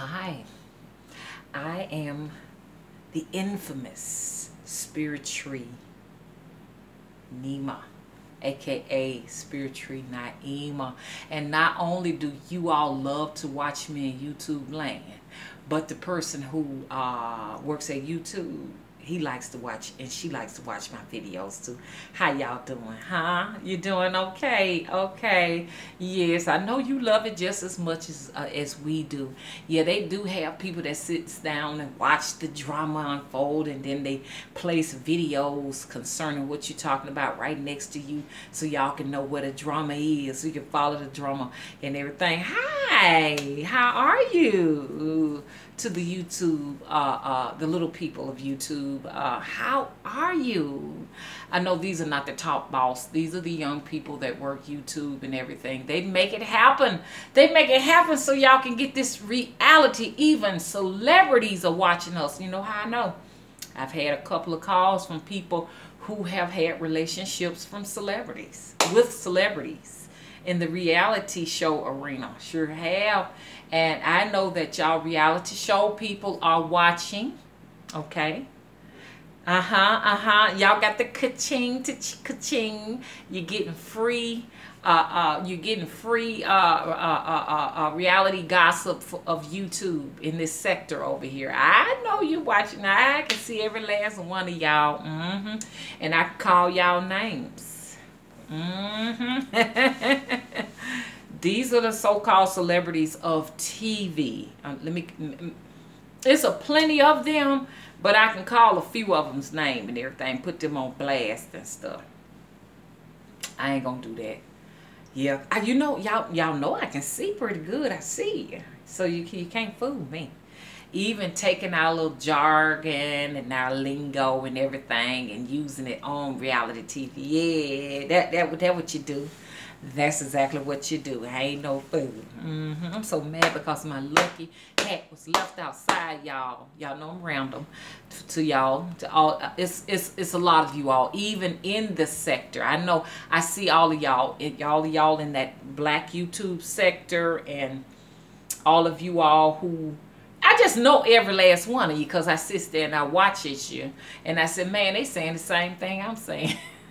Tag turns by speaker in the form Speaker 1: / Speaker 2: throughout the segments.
Speaker 1: Hi, I am the infamous Spirit Tree Nima, aka Spirit Tree Naima. And not only do you all love to watch me in YouTube land, but the person who uh, works at YouTube he likes to watch and she likes to watch my videos too. How y'all doing huh? You're doing okay? Okay. Yes i know you love it just as much as uh, as we do. Yeah they do have people that sits down and watch the drama unfold and then they place videos concerning what you're talking about right next to you so y'all can know what a drama is so you can follow the drama and everything. Hi how are you to the YouTube, uh, uh, the little people of YouTube. Uh, how are you? I know these are not the top boss. These are the young people that work YouTube and everything. They make it happen. They make it happen so y'all can get this reality. Even celebrities are watching us. You know how I know? I've had a couple of calls from people who have had relationships from celebrities, with celebrities in the reality show arena. Sure have. And I know that y'all reality show people are watching. Okay. Uh-huh, uh-huh. Y'all got the ka-ching to ka-ching. You're getting free uh, uh, you're getting free uh, uh, uh, uh reality gossip of YouTube in this sector over here. I know you watching. I can see every last one of y'all. Mm -hmm. And I call y'all names. Mm -hmm. These are the so-called celebrities of TV. Uh, let me, there's a plenty of them, but I can call a few of them's name and everything, put them on blast and stuff. I ain't gonna do that. Yeah, I, you know, y'all y'all know I can see pretty good. I see So you, you can't fool me. Even taking our little jargon and our lingo and everything and using it on reality TV. Yeah, that, that, that what you do. That's exactly what you do. I ain't no fool. Mm -hmm. I'm so mad because my lucky hat was left outside, y'all. Y'all know I'm random to, to y'all. To all, uh, it's it's it's a lot of you all, even in the sector. I know I see all of y'all, Y'all of y'all in that black YouTube sector, and all of you all who just know every last one of you because I sit there and I watch it you, and I said, man, they saying the same thing I'm saying.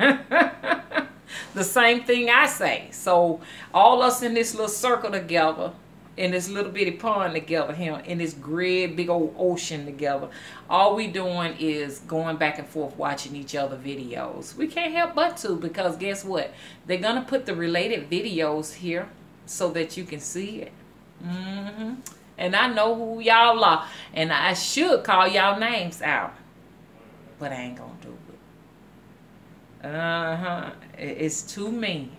Speaker 1: the same thing I say. So all us in this little circle together, in this little bitty pond together here, in this great big old ocean together, all we doing is going back and forth watching each other videos. We can't help but to because guess what? They're going to put the related videos here so that you can see it. Mm -hmm. And I know who y'all are. And I should call y'all names out. But I ain't going to do it. Uh-huh. It's too many.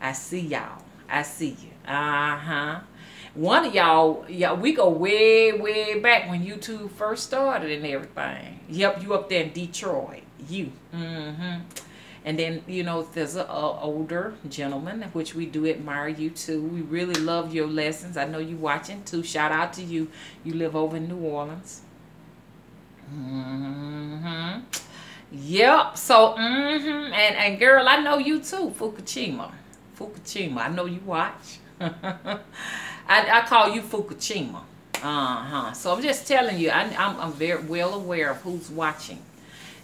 Speaker 1: I see y'all. I see you. Uh-huh. One of y'all, yeah, we go way, way back when YouTube first started and everything. Yep, you up there in Detroit. You. Mm-hmm. And then, you know, there's an older gentleman, which we do admire you too. We really love your lessons. I know you watching too. Shout out to you. You live over in New Orleans. Mm-hmm. Yep. So, mm-hmm. And, and girl, I know you too, Fukushima. Fukushima. I know you watch. I, I call you Fukushima. Uh-huh. So I'm just telling you, I, I'm, I'm very well aware of who's watching.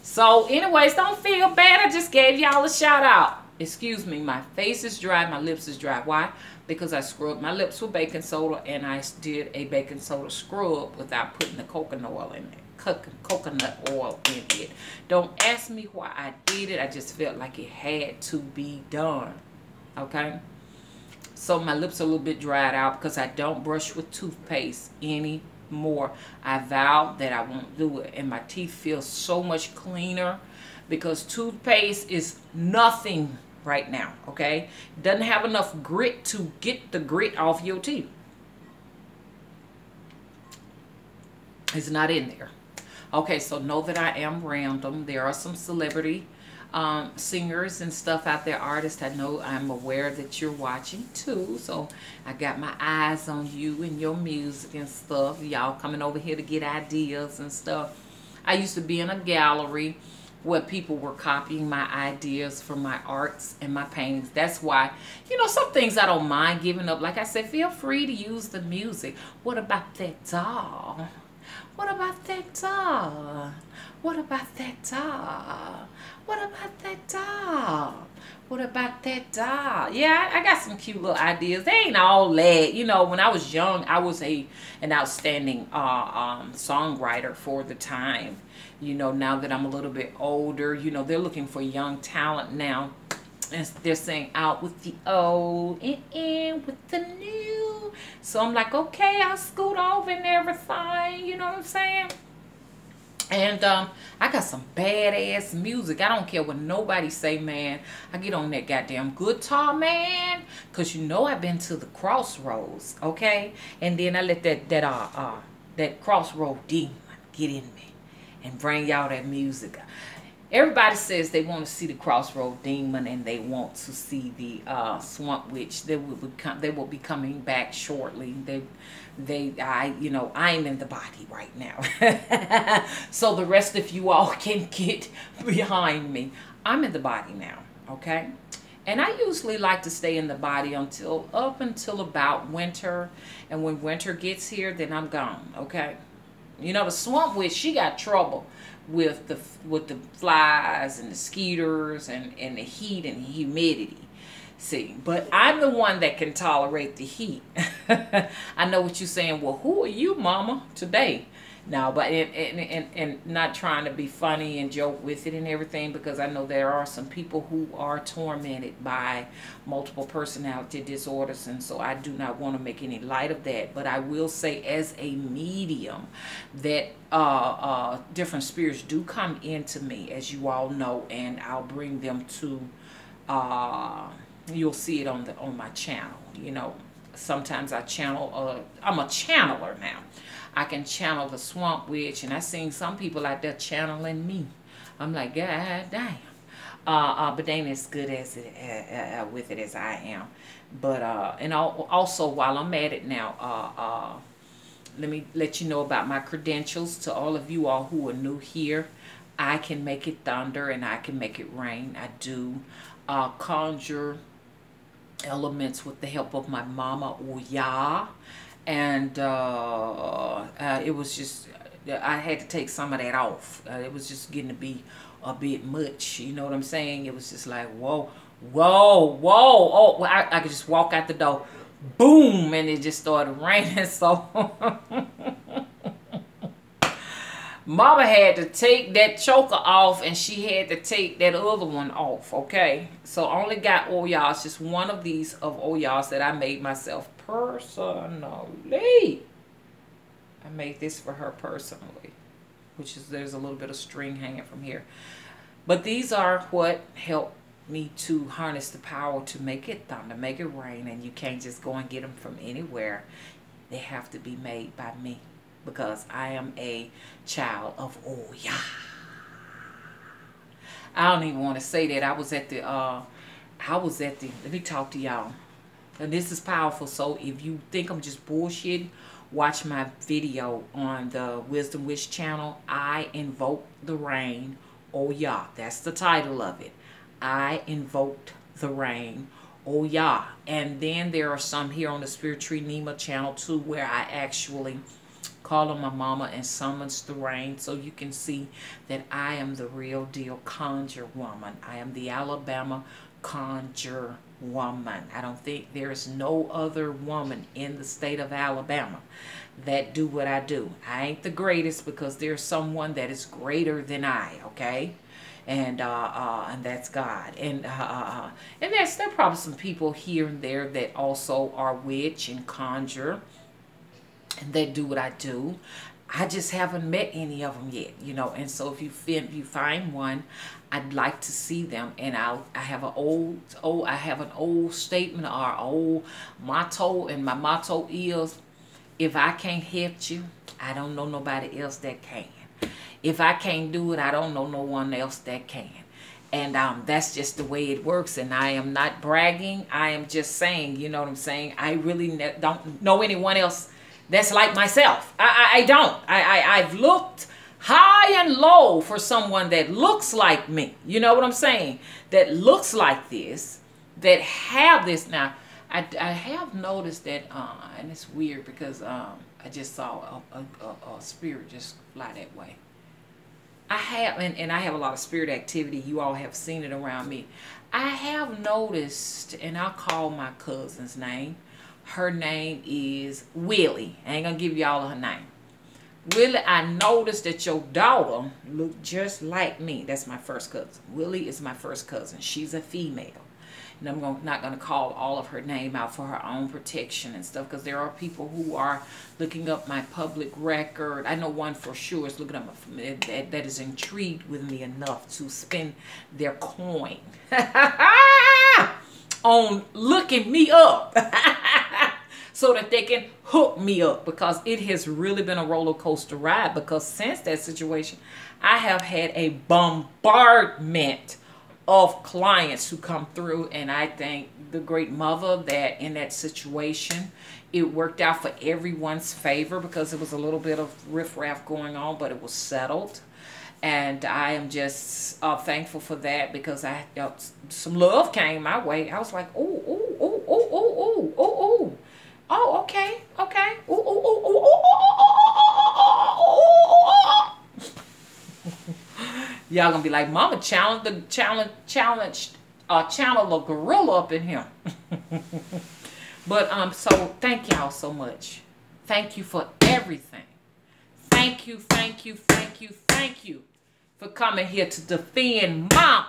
Speaker 1: So anyways, don't feel bad. I just gave y'all a shout out. Excuse me, my face is dry, my lips is dry. Why? Because I scrubbed my lips with baking soda and I did a baking soda scrub without putting the coconut oil in it coconut oil in it. Don't ask me why I did it. I just felt like it had to be done. Okay? So my lips are a little bit dried out because I don't brush with toothpaste anymore. I vowed that I won't do it. And my teeth feel so much cleaner because toothpaste is nothing right now. Okay? Doesn't have enough grit to get the grit off your teeth. It's not in there. Okay, so know that I am random. There are some celebrity um, singers and stuff out there, artists. I know I'm aware that you're watching too. So I got my eyes on you and your music and stuff. Y'all coming over here to get ideas and stuff. I used to be in a gallery where people were copying my ideas for my arts and my paintings. That's why, you know, some things I don't mind giving up. Like I said, feel free to use the music. What about that doll? What about that doll? What about that doll? What about that doll? What about that doll? Yeah, I, got some cute little ideas. They ain't all that. You know, when I was young, I was a an outstanding uh, um, songwriter for the time. You know, now that I'm a little bit older, you know, they're looking for young talent now. And they're saying out with the old and in with the new. So I'm like, okay, I'll scoot over and everything. You know what I'm saying? And um, I got some badass music. I don't care what nobody say, man. I get on that goddamn guitar, man. Cause you know I've been to the crossroads, okay? And then I let that that uh uh that crossroad demon get in me and bring y'all that music. Everybody says they want to see the crossroad demon and they want to see the uh, swamp witch. They will become. They will be coming back shortly. They, they, I, you know, I'm in the body right now. so the rest of you all can get behind me. I'm in the body now. Okay. And I usually like to stay in the body until up until about winter. And when winter gets here, then I'm gone. Okay. You know, the swamp witch, she got trouble with the with the flies and the skeeters and, and the heat and humidity. See, but I'm the one that can tolerate the heat. I know what you're saying. Well, who are you, mama, today? No, but and, and, and, not trying to be funny and joke with it and everything because I know there are some people who are tormented by multiple personality disorders and so I do not want to make any light of that. But I will say as a medium that uh, uh, different spirits do come into me as you all know and I'll bring them to uh, you'll see it on the on my channel you know sometimes I channel uh, I'm a channeler now I can channel the swamp witch, and I seen some people out there channeling me. I'm like, God damn. Uh, uh, but they ain't as good as it uh, uh, with it as I am. But uh, and also while I'm at it now, uh, uh, let me let you know about my credentials to all of you all who are new here. I can make it thunder and I can make it rain. I do uh, conjure elements with the help of my mama Oya and uh, uh, it was just I had to take some of that off. Uh, it was just getting to be a bit much. You know what I'm saying? It was just like whoa, whoa, whoa. Oh, well, I, I could just walk out the door, boom, and it just started raining. So. Mama had to take that choker off and she had to take that other one off, okay? So I only got Oyas, just one of these of Oyas that I made myself personally. I made this for her personally, which is there's a little bit of string hanging from here. But these are what help me to harness the power to make it thunder, make it rain, and you can't just go and get them from anywhere. They have to be made by me because I am a child of Oya. I don't even want to say that. I was at the, uh, I was at the, let me talk to y'all. And this is powerful. So if you think I'm just bullshit, watch my video on the Wisdom Wish channel. I invoke the rain. Oh yeah, that's the title of it. I invoked the rain. Oh yeah. And then there are some here on the Spirit Tree Nima channel too where I actually call on my mama and summons the rain so you can see that I am the real deal conjure woman. I am the Alabama conjure woman. I don't think there's no other woman in the state of Alabama that do what I do. I ain't the greatest because there's someone that is greater than I, okay? And uh, uh, and that's God. And uh, uh, uh and there's there probably some people here and there that also are witch and conjure and they do what I do. I just haven't met any of them yet, you know. And so if you if you find one, I'd like to see them. And I I have an old oh I have an old statement or old motto, and my motto is, if I can't help you, I don't know nobody else that can. If I can't do it, I don't know no one else that can. And um, that's just the way it works. And I am not bragging. I am just saying, you know what I'm saying? I really don't know anyone else that's like myself. I, I, I don't. I, I, I've looked high and low for someone that looks like me. You know what I'm saying? That looks like this, that have this. Now, I, I have noticed that, uh, and it's weird because um, I just saw a, a, a, spirit just fly that way. I have, and, and I have a lot of spirit activity. You all have seen it around me. I have noticed, and I'll call my cousin's name. Her name is Willie. I ain't gonna give y'all her name. Willie, I noticed that your daughter looked just like me. That's my first cousin. Willie is my first cousin. She's a female. And I'm going, not going to call all of her name out for her own protection and stuff because there are people who are looking up my public record. I know one for sure is looking up my, that, that is intrigued with me enough to spend their coin on looking me up so that they can hook me up because it has really been a roller coaster ride because since that situation, I have had a bombardment of clients who come through and I thank the great mother that in that situation it worked out for everyone's favor because it was a little bit of riffraff going on but it was settled. And I am just uh, thankful for that because I uh, some love came my way. I was like oh oh oh oh oh oh oh oh oh okay okay oh oh oh oh oh Y'all gonna be like, Mama challenge the challenge challenged uh channel a gorilla up in here. but um so thank y'all so much. Thank you for everything. Thank you, thank you, thank you, thank you for coming here to defend mom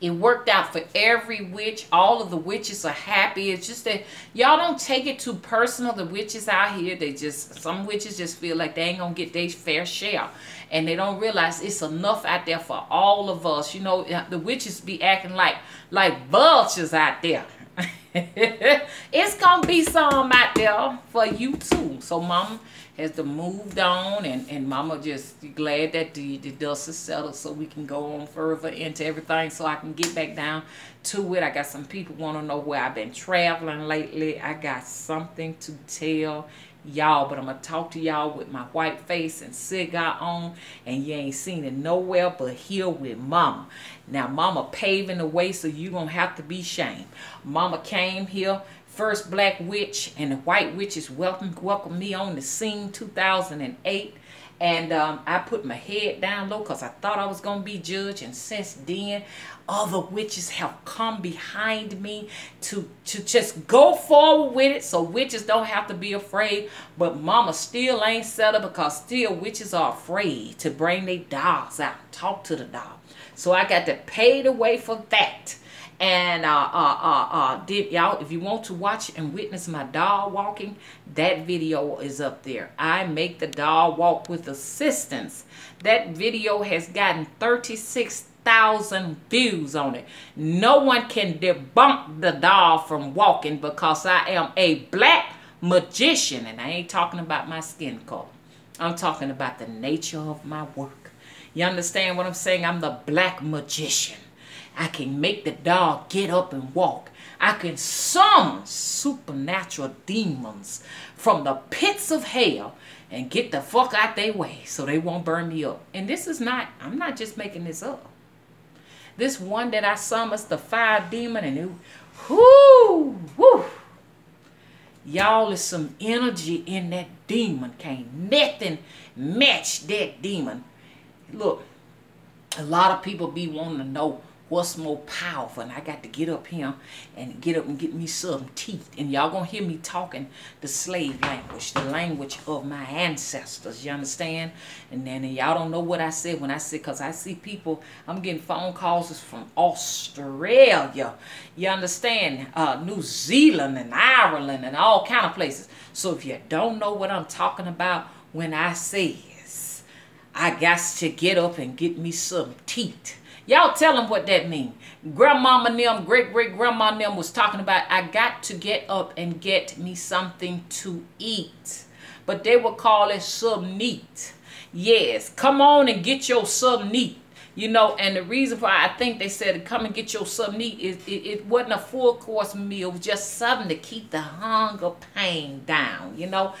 Speaker 1: it worked out for every witch. All of the witches are happy. It's just that y'all don't take it too personal. The witches out here, they just, some witches just feel like they ain't going to get their fair share. And they don't realize it's enough out there for all of us. You know, uh, the witches be acting like, like vultures out there. it's going to be some out there for you too. So, mom, has moved on and, and mama just glad that the, the dust is settled so we can go on further into everything so I can get back down to it. I got some people want to know where I've been traveling lately. I got something to tell y'all but i'm gonna talk to y'all with my white face and cigar on and you ain't seen it nowhere but here with mama now mama paving the way so you don't have to be shamed mama came here first black witch and the white witches welcomed welcomed me on the scene 2008 and um, I put my head down low because I thought I was going to be judged. And since then, other witches have come behind me to, to just go forward with it so witches don't have to be afraid. But mama still ain't settled because still witches are afraid to bring their dogs out, talk to the dog. So I got to pay the way for that. And uh, uh, uh, uh, did y'all, if you want to watch and witness my dog walking, that video is up there. I make the dog walk with assistance. That video has gotten 36,000 views on it. No one can debunk the dog from walking because I am a black magician. And I ain't talking about my skin color. I'm talking about the nature of my work. You understand what I'm saying? I'm the black magician. I can make the dog get up and walk. I can summon supernatural demons from the pits of hell and get the fuck out their way so they won't burn me up. And this is not, I'm not just making this up. This one that I summoned, the fire demon, and it, whoo, whoo. Y'all is some energy in that demon. Can't nothing match that demon. Look, a lot of people be wanting to know what's more powerful. And I got to get up here and get up and get me some teeth. And y'all gonna hear me talking the slave language, the language of my ancestors. You understand? And then y'all don't know what I said when I said, because I see people, I'm getting phone calls from Australia. You understand? Uh, New Zealand and Ireland and all kind of places. So if you don't know what I'm talking about when I say I got to get up and get me some teeth. Y'all tell them what that mean. Grandmama them, great great grandma them was talking about I got to get up and get me something to eat. But they would call it sub neat. Yes, come on and get your sub neat. You know, and the reason why I think they said come and get your sub neat is it, it wasn't a full course meal, just something to keep the hunger pain down. You know,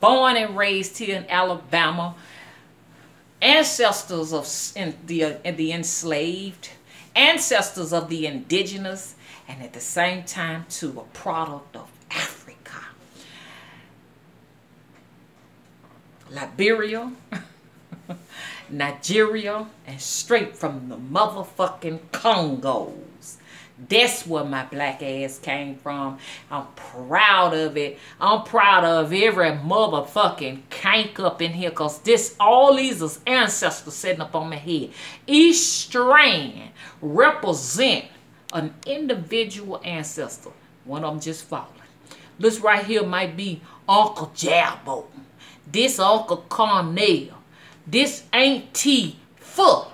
Speaker 1: born and raised here in Alabama, ancestors of the, uh, the enslaved, ancestors of the indigenous, and at the same time, to a product of Africa. Liberia, Nigeria, and straight from the motherfucking Congos. That's where my black ass came from. I'm proud of it. I'm proud of every motherfucking cank up in here because this, all these is ancestors sitting up on my head. Each strand represent an individual ancestor. One of them just fallen. This right here might be Uncle Jabbo. This Uncle Cornell. This Auntie Full.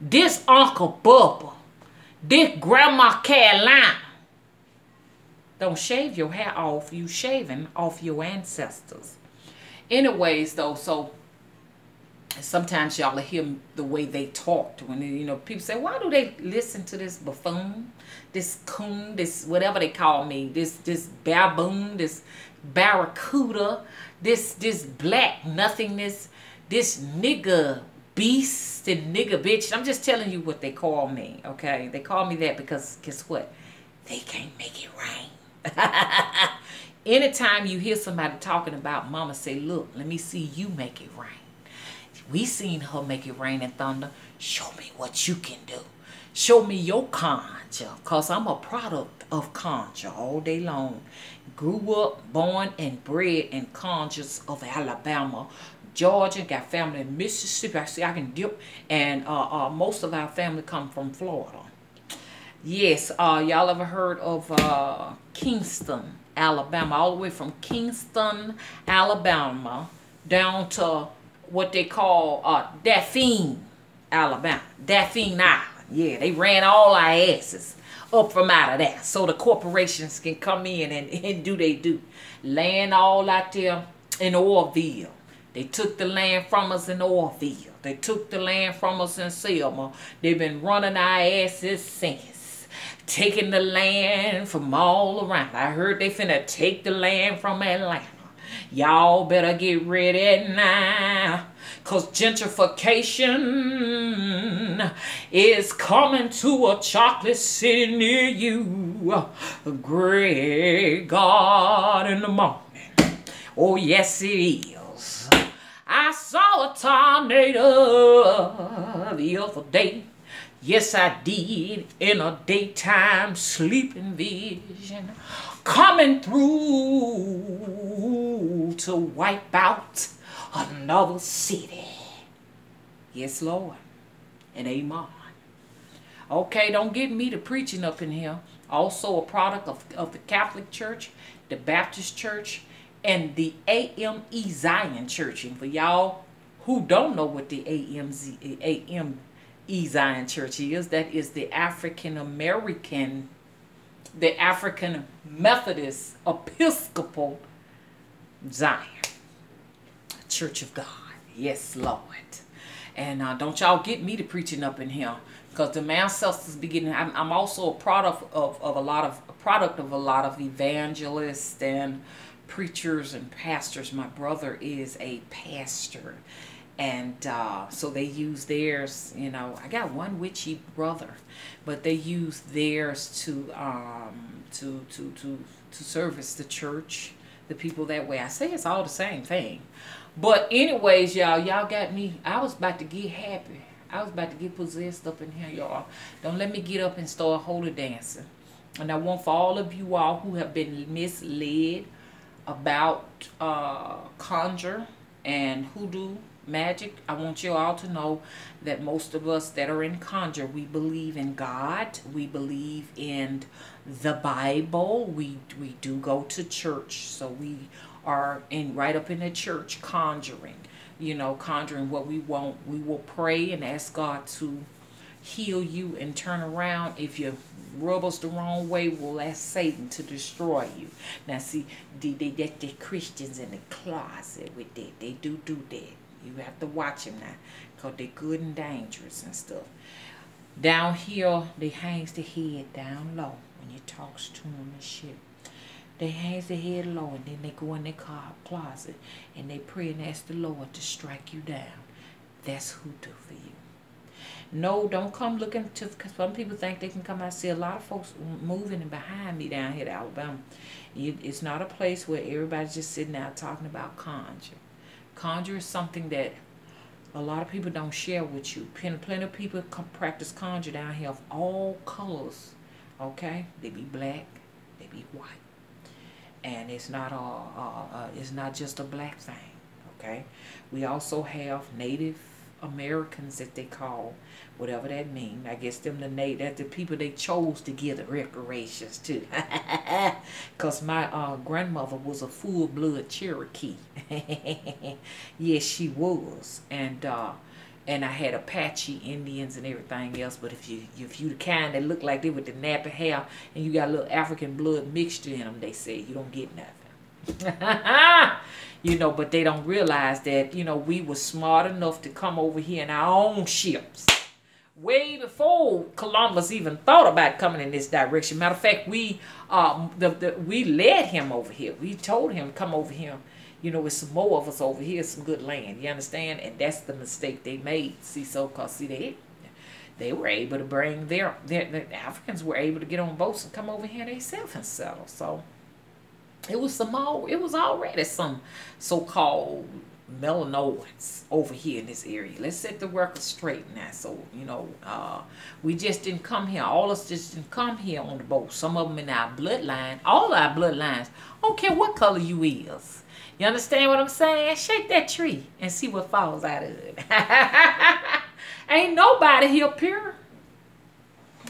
Speaker 1: This Uncle Bubba. This Grandma Caroline. Don't shave your hair off. You shaving off your ancestors. Anyways, though, so sometimes y'all hear the way they talked when you know people say why do they listen to this buffoon this coon this whatever they call me this this baboon this barracuda this this black nothingness this nigga beast and nigga bitch i'm just telling you what they call me okay they call me that because guess what they can't make it rain anytime you hear somebody talking about mama say look let me see you make it rain we seen her make it rain and thunder. Show me what you can do. Show me your conjure. Because I'm a product of conjure all day long. Grew up, born, and bred in conjures of Alabama. Georgia, got family in Mississippi. I see I can dip. And uh, uh, most of our family come from Florida. Yes, uh, y'all ever heard of uh, Kingston, Alabama? All the way from Kingston, Alabama, down to what they call uh, Daphne, Alabama. Dauphin Island. Yeah, they ran all our asses up from out of that. So the corporations can come in and, and do they do. Land all out there in Orrville. They took the land from us in Orrville. They took the land from us in Selma. They've been running our asses since. Taking the land from all around. I heard they finna take the land from Atlanta. Y'all better get ready now. Cause gentrification is coming to a chocolate city near you. Great God in the morning. Oh, yes, it is. I saw a tornado the other day. Yes, I did in a daytime sleeping vision coming through to wipe out another city. Yes, Lord. And amen. Okay, don't get me to preaching up in here. Also a product of, of the Catholic Church, the Baptist Church, and the AME Zion Church. And for y'all who don't know what the AMZ, AME Zion Church is, that is the African American, the African Methodist Episcopal Zion. Church of God. Yes, Lord. And uh, don't y'all get me to preaching up in here. Because the ancestors beginning, I'm, I'm also a product of, of a lot of, a product of a lot of evangelists and preachers and pastors. My brother is a pastor. And uh, so they use theirs, you know, I got one witchy brother, but they use theirs to, um, to, to, to, to service the church, the people that way. I say it's all the same thing. But anyways, y'all, y'all got me. I was about to get happy. I was about to get possessed up in here, y'all. Don't let me get up and start holy dancing. And I want for all of you all who have been misled about uh, conjure and hoodoo magic, I want you all to know that most of us that are in conjure, we believe in God. We believe in the Bible. We, we do go to church. So we are in right up in the church conjuring, you know, conjuring what we want. We will pray and ask God to heal you and turn around. If you rub us the wrong way, we'll ask Satan to destroy you. Now, see, they, they, that the Christians in the closet with that. They do do that. You have to watch them now because they're good and dangerous and stuff. Down here, they hangs the head down low when you talks to them and shit. They hangs their head low and then they go in their car closet and they pray and ask the Lord to strike you down. That's hoodoo for you. No, don't come looking to, because some people think they can come I See a lot of folks moving behind me down here in Alabama. It's not a place where everybody's just sitting out talking about conjure. Conjure is something that a lot of people don't share with you. Plenty, of people practice conjure down here of all colors. Okay, they be black, they be white, and it's not a, it's not just a black thing. Okay, we also have Native Americans that they call, whatever that means. I guess them the Native, that the people they chose to give the reparations to. Because my uh, grandmother was a full-blood Cherokee. yes, she was. And uh, and I had Apache Indians and everything else. But if you if you the kind that look like they with the nappy hair and you got a little African blood mixture in them, they say you don't get nothing. you know, but they don't realize that, you know, we were smart enough to come over here in our own ships. Way before Columbus even thought about coming in this direction. Matter of fact, we um the, the we led him over here. We told him come over here. You know, with some more of us over here, some good land. You understand? And that's the mistake they made. See, so cause see they they were able to bring their, their the Africans were able to get on boats and come over here themselves and settle. So it was some all it was already some so-called melanoids over here in this area. Let's set the record straight now. So, you know, uh, we just didn't come here. All of us just didn't come here on the boat. Some of them in our bloodline, all our bloodlines. Don't care what color you is. You understand what I'm saying? Shake that tree and see what falls out of it. Ain't nobody here pure.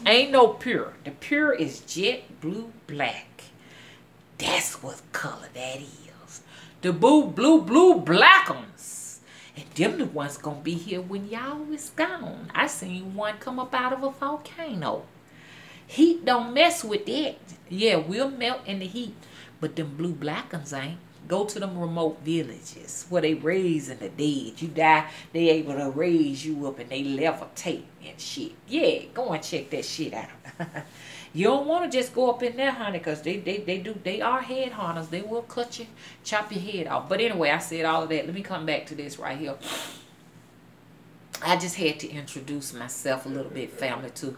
Speaker 1: Ain't no pure. The pure is jet blue black. That's what color that is. The blue, blue, blue black ones. And them the ones gonna be here when y'all is gone. I seen one come up out of a volcano. Heat don't mess with that. Yeah, we'll melt in the heat. But them blue black ones ain't. Go to them remote villages where they raising the dead. You die, they able to raise you up and they levitate and shit. Yeah, go and check that shit out. You don't want to just go up in there, honey, because they, they, they do they are head hunters. They will cut you, chop your head off. But anyway, I said all of that. Let me come back to this right here. I just had to introduce myself a little bit, family, to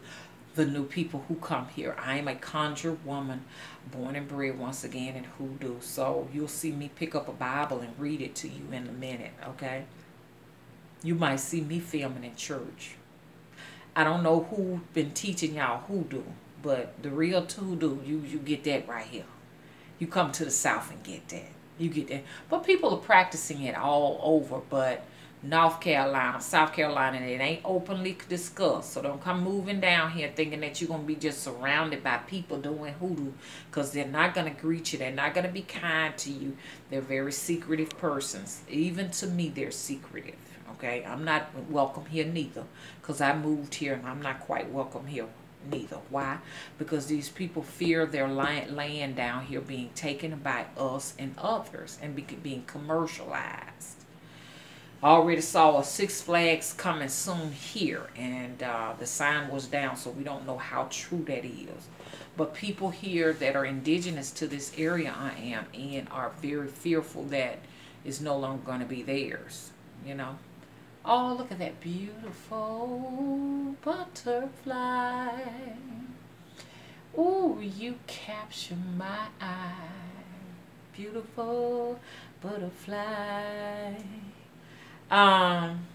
Speaker 1: the new people who come here. I am a conjure woman, born and bred once again in hoodoo. So you'll see me pick up a Bible and read it to you in a minute, okay? You might see me filming in church. I don't know who been teaching y'all hoodoo. But the real hoodoo, you you get that right here. You come to the South and get that. You get that. But people are practicing it all over. But North Carolina, South Carolina, it ain't openly discussed. So don't come moving down here thinking that you're going to be just surrounded by people doing hoodoo because they're not going to greet you. They're not going to be kind to you. They're very secretive persons. Even to me, they're secretive. Okay, I'm not welcome here neither because I moved here and I'm not quite welcome here neither. Why? Because these people fear their land down here being taken by us and others and be, being commercialized. I already saw a Six Flags coming soon here and uh, the sign was down so we don't know how true that is. But people here that are indigenous to this area I am in are very fearful that it's no longer going to be theirs, you know. Oh, look at that beautiful butterfly. Oh, you capture my eye. Beautiful butterfly. Um,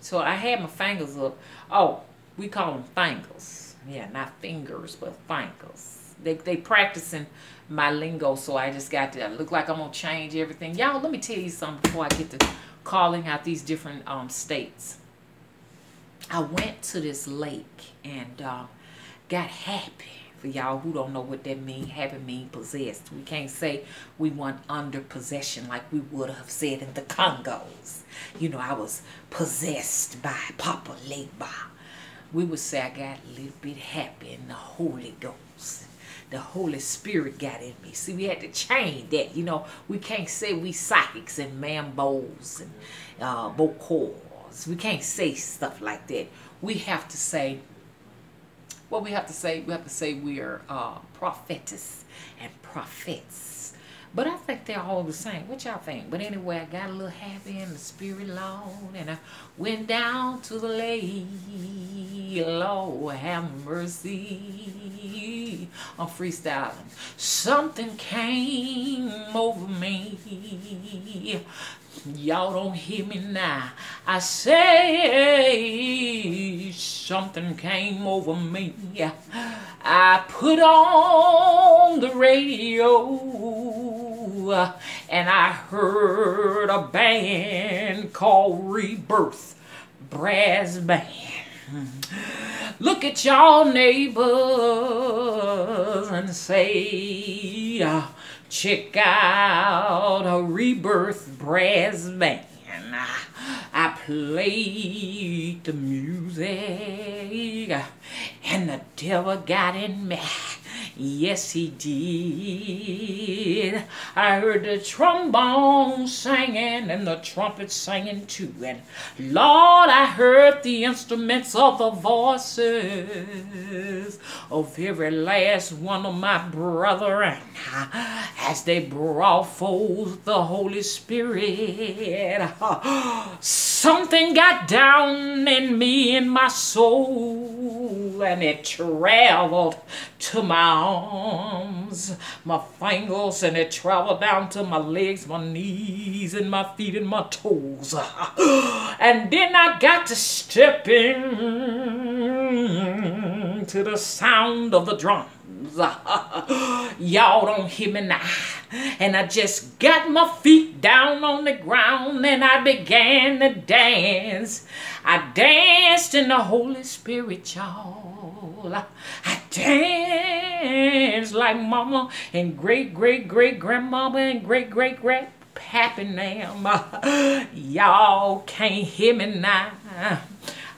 Speaker 1: so I had my fingers up. Oh, we call them fingers. Yeah, not fingers, but fingers. They they practicing my lingo, so I just got to look like I'm gonna change everything. Y'all, let me tell you something before I get to calling out these different um, states. I went to this lake and uh, got happy. For y'all who don't know what that mean, happy mean possessed. We can't say we want under possession like we would have said in the Congos. You know, I was possessed by Papa Legba. We would say I got a little bit happy in the Holy Ghost the Holy Spirit got in me. See, we had to change that. You know, we can't say we psychics and mambos and uh. We can't say stuff like that. We have to say, what we have to say, we have to say we are uh, prophetess and prophets But I think they're all the same. What y'all think? But anyway, I got a little happy in the spirit, Lord, and I went down to the lake. Lord, have mercy. I'm freestyling. Something came over me. Y'all don't hear me now. I say something came over me. I put on the radio and I heard a band called Rebirth Brass Band. Look at y'all neighbors and say, uh, Check out a rebirth brass band. I played the music and the devil got in me. Yes, he did. I heard the trombone singing and the trumpet singing too. And Lord, I heard the instruments of the voices of every last one of my brethren as they brought forth the Holy Spirit. Something got down in me, in my soul, and it traveled to my arms, my fingers, and it traveled down to my legs, my knees, and my feet, and my toes. And then I got to stepping to the sound of the drums. Y'all don't hear me now. And I just got my feet down on the ground and I began to dance. I danced in the Holy Spirit, y'all. I dance like mama and great, great, great grandmama and great, great, great pappy now. Y'all can't hear me now.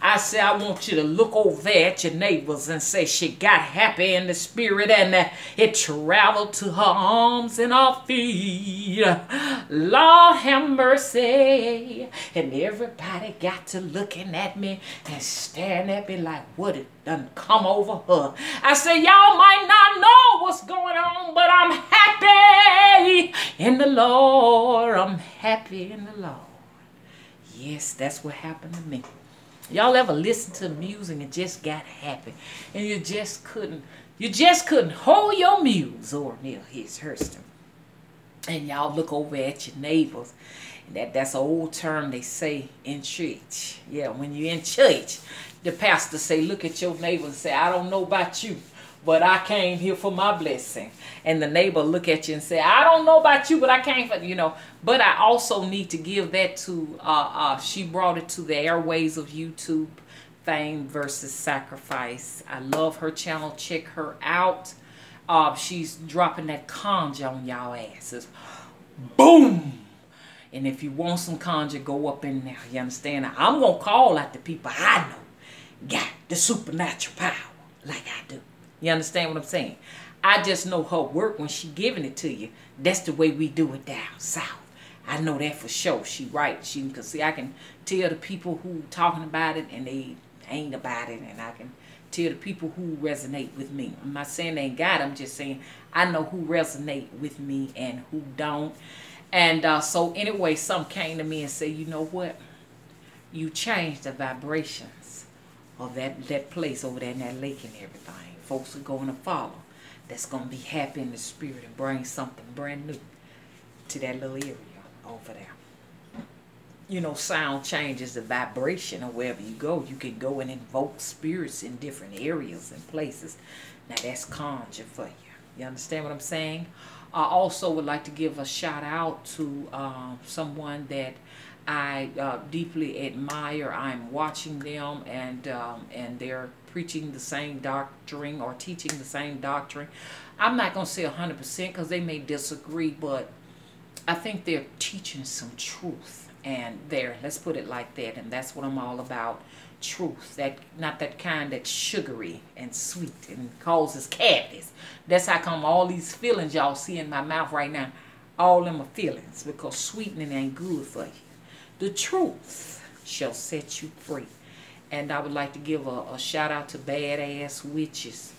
Speaker 1: I say I want you to look over at your neighbors and say she got happy in the spirit and uh, it traveled to her arms and her feet. Lord have mercy. And everybody got to looking at me and staring at me like what it done come over her. I say y'all might not know what's going on, but I'm happy in the Lord. I'm happy in the Lord. Yes, that's what happened to me. Y'all ever listen to music and just got happy and you just couldn't you just couldn't hold your muse or near his Hurston. And y'all look over at your neighbors. And that, that's an old term they say in church. Yeah, when you're in church, the pastor say, look at your neighbor and say, I don't know about you, but I came here for my blessing. And the neighbor look at you and say, I don't know about you, but I came for, you know. But I also need to give that to, uh, uh, she brought it to the airways of YouTube, Fame versus Sacrifice. I love her channel. Check her out. Uh, she's dropping that conjure on y'all asses. Boom! And if you want some conjure, go up in there. You understand? I'm going to call out the people I know got the supernatural power like I do. You understand what I'm saying? I just know her work when she giving it to you. That's the way we do it down south. I know that for sure. She right. She can see I can tell the people who talking about it and they ain't about it and I can tell the people who resonate with me. I'm not saying they ain't got I'm just saying I know who resonate with me and who don't. And uh, so anyway, some came to me and said, you know what? You changed the vibrations of that, that place over there in that lake and everything. Folks are going to follow. That's going to be happy in the spirit and bring something brand new to that little area over there. You know, sound changes the vibration of wherever you go. You can go and invoke spirits in different areas and places. Now that's conjure for you. You understand what I'm saying? I also would like to give a shout out to um, someone that I uh, deeply admire. I'm watching them and um, and they're preaching the same doctrine or teaching the same doctrine. I'm not going to say 100% because they may disagree, but I think they're teaching some truth. And there, let's put it like that. And that's what I'm all about. Truth. That Not that kind that's sugary and sweet and causes cavities. That's how come all these feelings y'all see in my mouth right now, all them are feelings because sweetening ain't good for you. The truth shall set you free. And I would like to give a, a shout out to badass witches.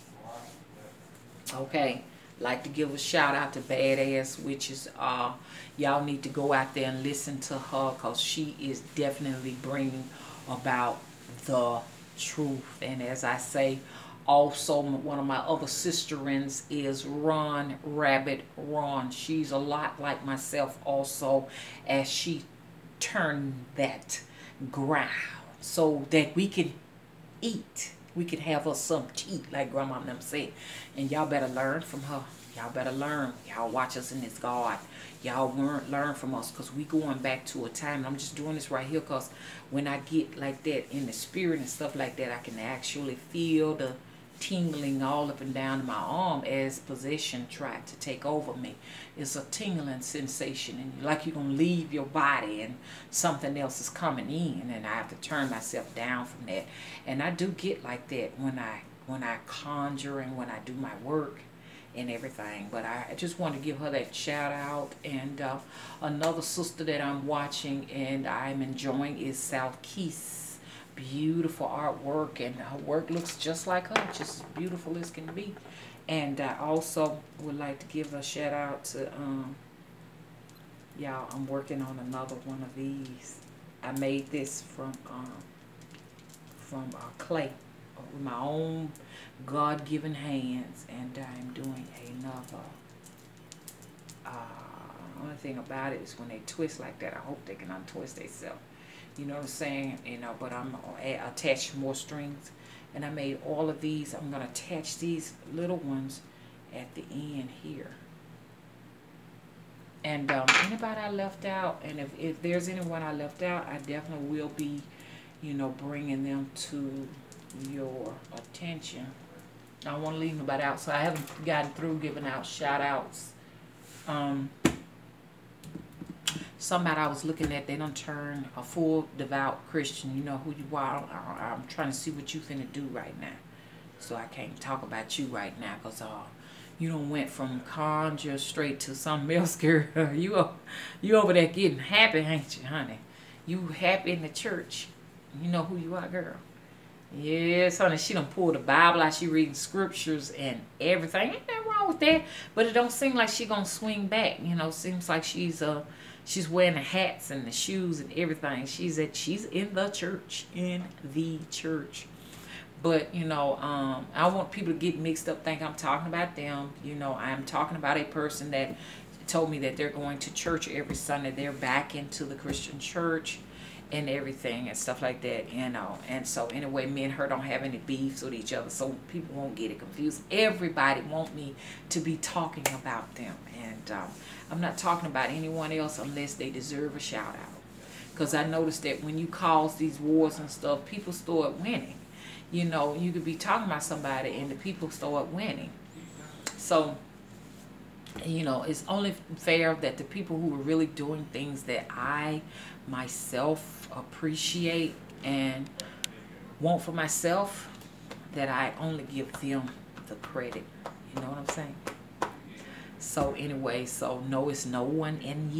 Speaker 1: Okay. like to give a shout out to Badass Witches. Uh, y'all need to go out there and listen to her because she is definitely bringing about the truth. And as I say, also one of my other sisterins is Ron Rabbit Ron. She's a lot like myself also as she turned that ground so that we can eat. We could have us some tea, like Grandma them said. And y'all better learn from her. Y'all better learn. Y'all watch us in this God. Y'all learn from us because we going back to a time. I'm just doing this right here because when I get like that in the spirit and stuff like that, I can actually feel the tingling all up and down my arm as possession tried to take over me. It's a tingling sensation and like you're going to leave your body and something else is coming in and I have to turn myself down from that. And I do get like that when I when I conjure and when I do my work and everything. But I just want to give her that shout out. And uh, another sister that I'm watching and I'm enjoying is South Keys beautiful artwork and her work looks just like her just as beautiful as can be. And I also would like to give a shout out to um y'all I'm working on another one of these. I made this from um from uh, clay uh, with my own God-given hands and I'm doing another uh only thing about it is when they twist like that I hope they can untwist themselves you know what I'm saying? You know, but I'm gonna attach more strings. And I made all of these. I'm going to attach these little ones at the end here. And um, anybody I left out, and if, if there's anyone I left out, I definitely will be, you know, bringing them to your attention. I don't want to leave nobody out, so I haven't gotten through giving out shout outs. Um, somebody I was looking at, they don't turn a full devout Christian. You know who you are. I'm trying to see what you finna do right now. So I can't talk about you right now because uh, you don't went from conjure straight to something else, girl. you, you over there getting happy, ain't you, honey? You happy in the church. You know who you are, girl. Yes, honey, she done pulled the Bible out. She reading scriptures and everything. Ain't nothing wrong with that. But it don't seem like she gonna swing back. You know, seems like she's uh she's wearing the hats and the shoes and everything. She's at she's in the church. In the church. But, you know, um, I want people to get mixed up, think I'm talking about them. You know, I'm talking about a person that told me that they're going to church every Sunday. They're back into the Christian church and everything and stuff like that, you know. And so anyway, me and her don't have any beefs with each other, so people won't get it confused. Everybody want me to be talking about them, and um, I'm not talking about anyone else unless they deserve a shout out. Because I noticed that when you cause these wars and stuff, people start winning. You know, you could be talking about somebody and the people start winning. So, you know, it's only fair that the people who are really doing things that I myself appreciate and want for myself, that I only give them the credit. You know what I'm saying? So anyway, so no, it's no one in